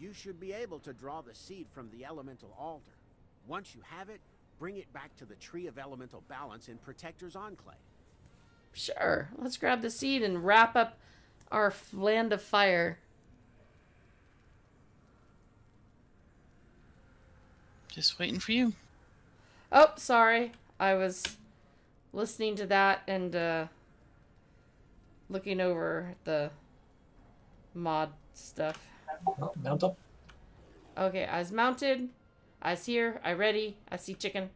you should be able to draw the seed from the elemental altar. Once you have it, bring it back to the Tree of Elemental Balance in Protector's Enclave. Sure. Let's grab the seed and wrap up our land of fire. Just waiting for you. Oh, sorry. I was listening to that and uh, looking over the mod stuff. Well, mount up. Okay, I was mounted. I was here. I ready. I see chicken.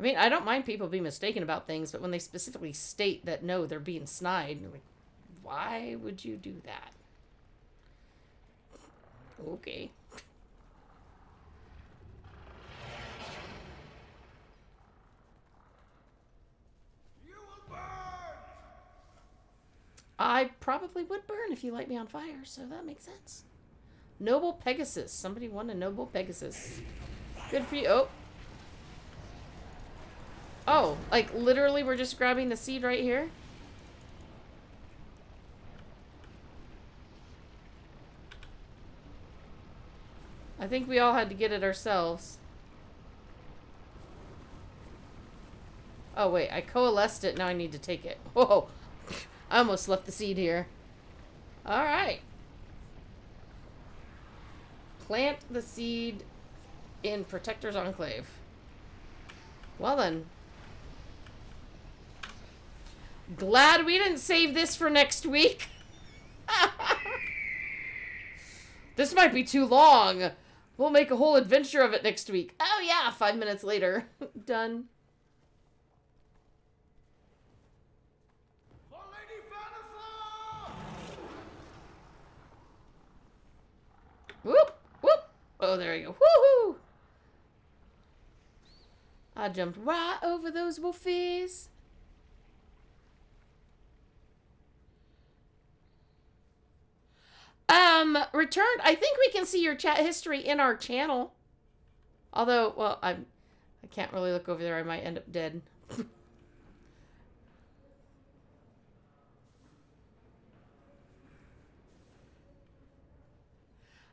I mean, I don't mind people being mistaken about things, but when they specifically state that no, they're being snide, like, why would you do that? Okay. I probably would burn if you light me on fire, so that makes sense. Noble Pegasus. Somebody won a Noble Pegasus. Good for you. Oh. Oh, like literally we're just grabbing the seed right here? I think we all had to get it ourselves. Oh, wait. I coalesced it. Now I need to take it. Whoa. I almost left the seed here. Alright. Plant the seed in Protector's Enclave. Well then. Glad we didn't save this for next week. this might be too long. We'll make a whole adventure of it next week. Oh yeah, five minutes later. Done. Whoop, whoop. Oh, there you go. Woohoo! I jumped right over those wolfies. Um, returned. I think we can see your chat history in our channel. Although, well, I'm, I can't really look over there. I might end up dead.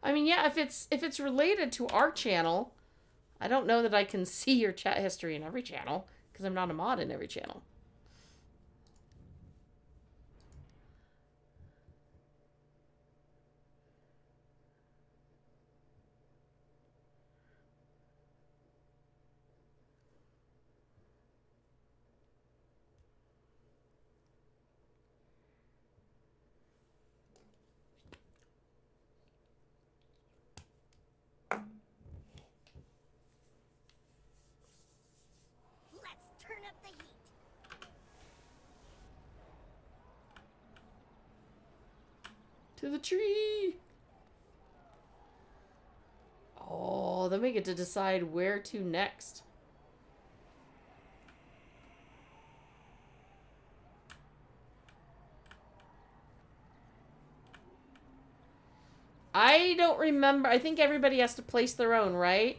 I mean, yeah, if it's if it's related to our channel, I don't know that I can see your chat history in every channel because I'm not a mod in every channel. Let's turn up the heat. To the tree! Oh, then we get to decide where to next. I don't remember. I think everybody has to place their own, right?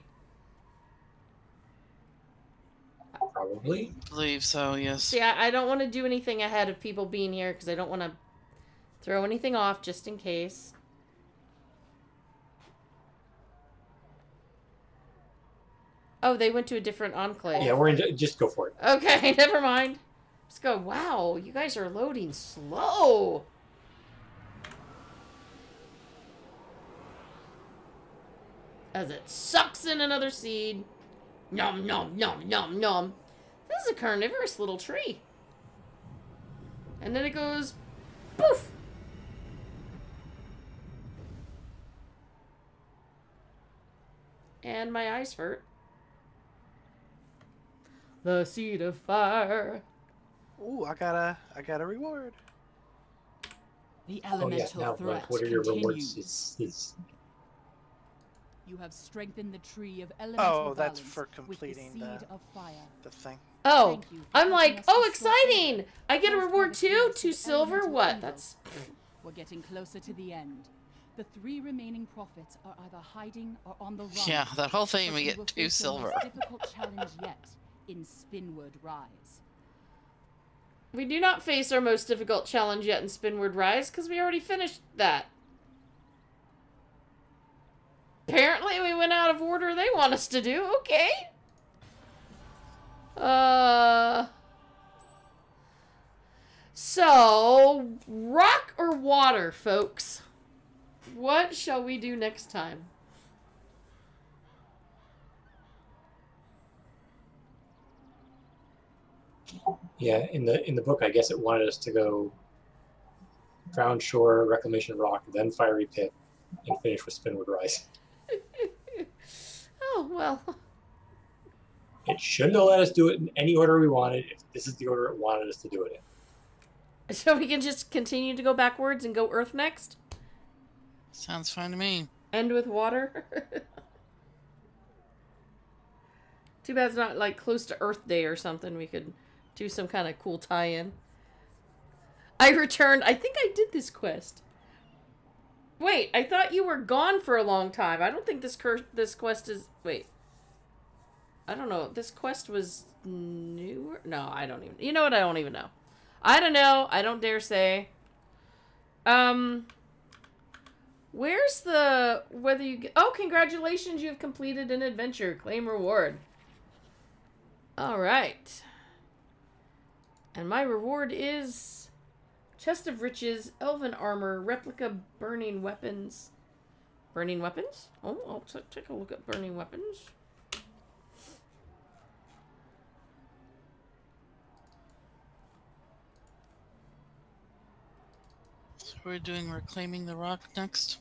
Probably. believe so, yes. See, I, I don't want to do anything ahead of people being here because I don't want to throw anything off just in case. Oh, they went to a different enclave. Yeah, we're in. Just go for it. Okay, never mind. Just go, wow, you guys are loading slow. as it sucks in another seed. Nom nom nom nom nom. This is a carnivorous little tree. And then it goes poof. And my eyes hurt. The seed of fire. Ooh, I got a, I got a reward. The oh, elemental Oh elemental yes, now threat like, what are your continues. rewards? Is, is You have strengthened the tree of oh, elemental Oh, that's for with completing the the- seed of fire. The thing. Oh, Thank you for I'm like, oh, exciting! I get a reward too? Two silver? What? That's. We're getting closer to the end. The three remaining prophets are either hiding or on the run. Yeah, that whole thing but we we get will two face the most silver. difficult challenge yet in Spinward Rise. We do not face our most difficult challenge yet in Spinward Rise because we already finished that. Apparently, we went out of order they want us to do. Okay. Uh. So, rock or water, folks? What shall we do next time? yeah, in the in the book, I guess it wanted us to go Drowned Shore, Reclamation Rock, then Fiery Pit, and finish with Spinward Rise. Oh, well. It shouldn't have let us do it in any order we wanted. If this is the order it wanted us to do it in. So we can just continue to go backwards and go Earth next? Sounds fine to me. End with water? Too bad it's not like close to Earth Day or something. We could do some kind of cool tie in. I returned. I think I did this quest. Wait, I thought you were gone for a long time. I don't think this cur- this quest is. Wait. I don't know. This quest was newer. No, I don't even. You know what? I don't even know. I don't know. I don't dare say. Um. Where's the whether you get, oh congratulations you have completed an adventure claim reward. All right. And my reward is chest of riches, elven armor, replica burning weapons. Burning weapons? Oh, I'll take a look at burning weapons. We're doing reclaiming the rock next.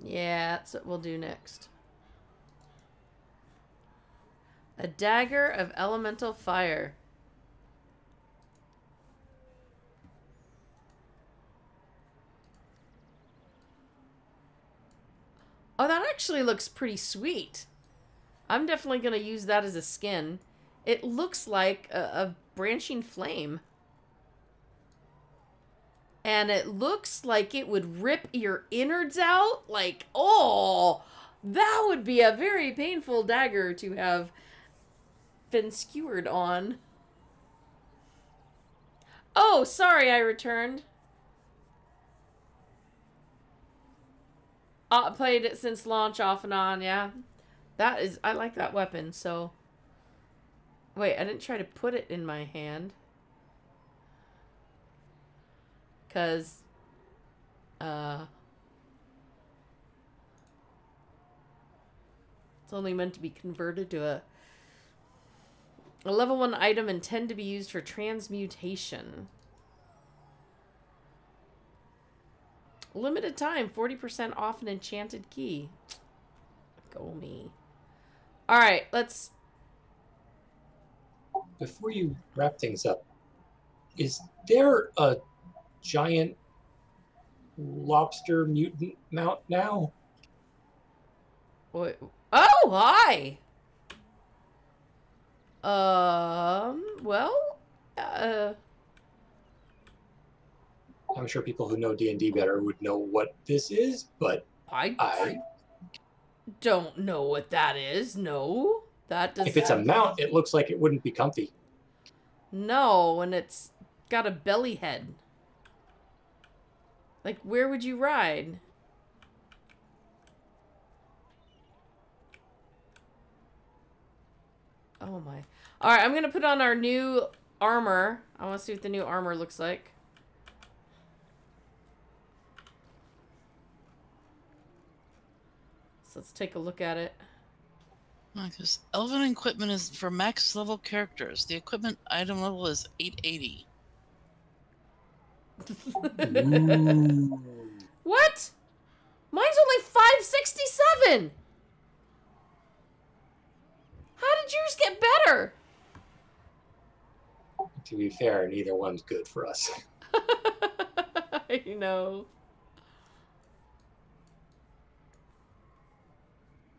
Yeah, that's what we'll do next. A dagger of elemental fire. Oh, that actually looks pretty sweet. I'm definitely going to use that as a skin. It looks like a, a branching flame. And it looks like it would rip your innards out. Like, oh, that would be a very painful dagger to have been skewered on. Oh, sorry, I returned. Uh, played it since launch off and on, yeah. That is, I like that weapon, so. Wait, I didn't try to put it in my hand. Because, uh. It's only meant to be converted to a. A level 1 item and tend to be used for transmutation. Limited time, 40% off an enchanted key. Go me. Alright, let's. Before you wrap things up, is there a giant lobster mutant mount now? Wait. Oh, hi! Um, well, uh. I'm sure people who know D and D better would know what this is, but I, I, don't know what that is. No, that does. if it's a mount, it looks like it wouldn't be comfy. No, and it's got a belly head. Like, where would you ride? Oh my. Alright, I'm gonna put on our new armor. I wanna see what the new armor looks like. So let's take a look at it. Because Elven equipment is for max level characters. The equipment item level is 880. What? Mine's only 567. How did yours get better? to be fair, neither one's good for us. I know.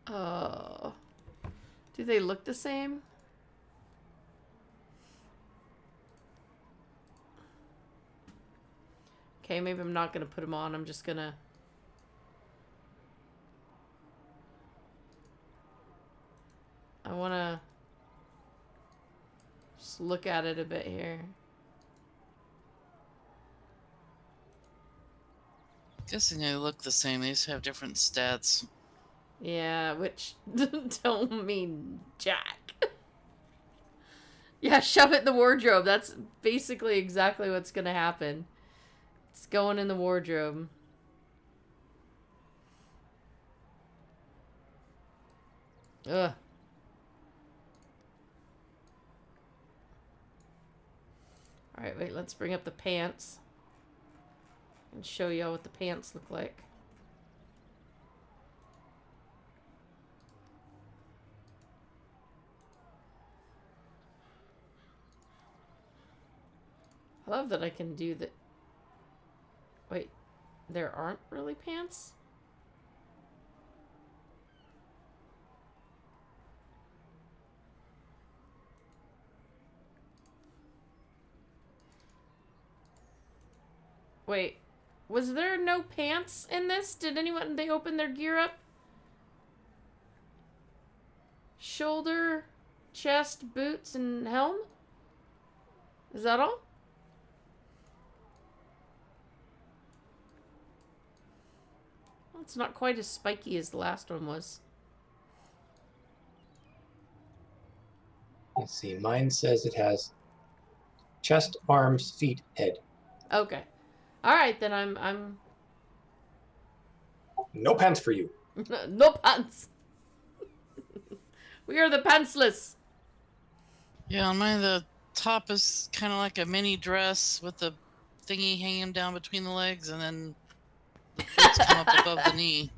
Oh. Do they look the same? Okay, maybe I'm not going to put them on. I'm just going to... I want to just look at it a bit here. Guessing they look the same. They just have different stats. Yeah, which don't mean jack. yeah, shove it in the wardrobe. That's basically exactly what's gonna happen. It's going in the wardrobe. Ugh. Alright, wait, let's bring up the pants. And show y'all what the pants look like. I love that I can do that. Wait, there aren't really pants? Wait, was there no pants in this? Did anyone, they open their gear up? Shoulder, chest, boots, and helm? Is that all? It's not quite as spiky as the last one was. Let's see. Mine says it has chest, arms, feet, head. Okay. All right, then I'm I'm No pants for you. no pants. we are the pantsless. Yeah, on mine the top is kind of like a mini dress with the thingy hanging down between the legs, and then the come up above the knee.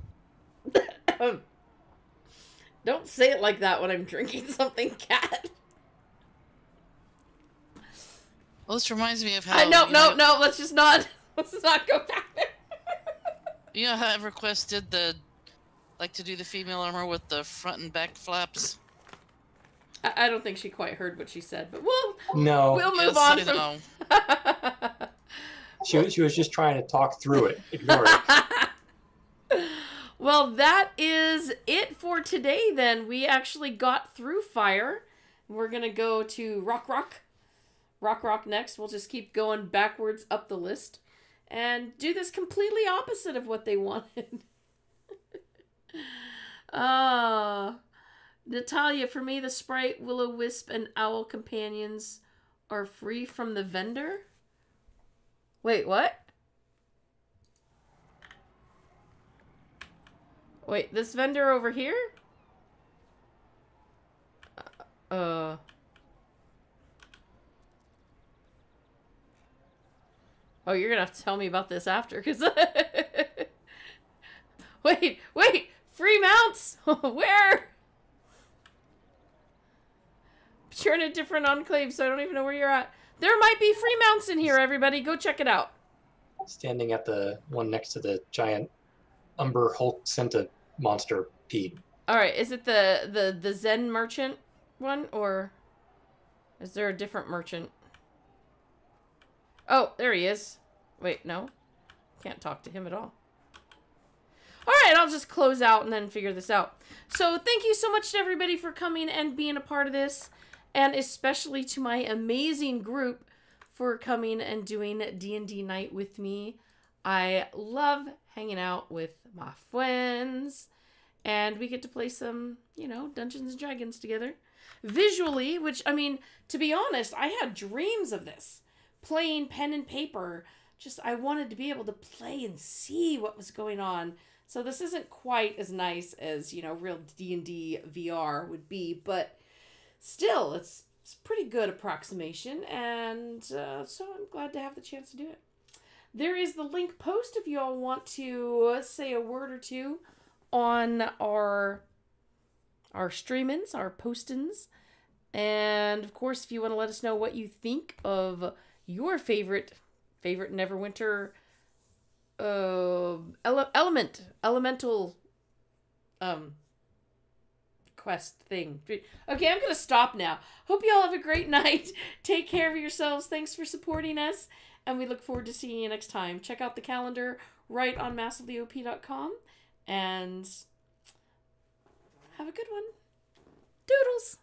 Don't say it like that when I'm drinking something, cat. Well, this reminds me of how. I no no know, no. Let's just not. Let's not go back there. You know how EverQuest did the, like to do the female armor with the front and back flaps. I, I don't think she quite heard what she said, but we'll No, we'll move Yes, on from. She, was- she was just trying to talk through it. Ignore it. well, that is it for today. Then we actually got through fire. We're gonna go to Rock Rock. Rock Rock next. We'll just keep going backwards up the list and do this completely opposite of what they wanted. Ah, Natalia, for me, the Sprite, Will-o'-Wisp, and Owl companions are free from the vendor. Wait, what? Wait, this vendor over here? Uh. Oh, you're gonna have to tell me about this after, because. wait, wait! Free mounts! where? But you're in a different enclave, so I don't even know where you're at. There might be free mounts in here, everybody. Go check it out. Standing at the one next to the giant Umber Hulk Senta monster peed. All right, is it the the the Zen merchant one or is there a different merchant? Oh, there he is. Wait, no. Can't talk to him at all. All right, I'll just close out and then figure this out. So, thank you so much to everybody for coming and being a part of this, and especially to my amazing group for coming and doing D&D night with me. I love hanging out with my friends and we get to play some, you know, Dungeons and Dragons together. Visually, which I mean, to be honest, I had dreams of this. Playing pen and paper. Just I wanted to be able to play and see what was going on. So this isn't quite as nice as, you know, real D&D VR would be, but still, it's, it's pretty good approximation, and uh, so I'm glad to have the chance to do it. There is the link post if you all want to say a word or two on our our streamings, our postings. And of course, if you want to let us know what you think of your favorite favorite Neverwinter uh ele- element elemental um quest thing. Okay, I'm going to stop now. Hope you all have a great night. Take care of yourselves. Thanks for supporting us and we look forward to seeing you next time. Check out the calendar right on massivelyop.com and have a good one. Doodles!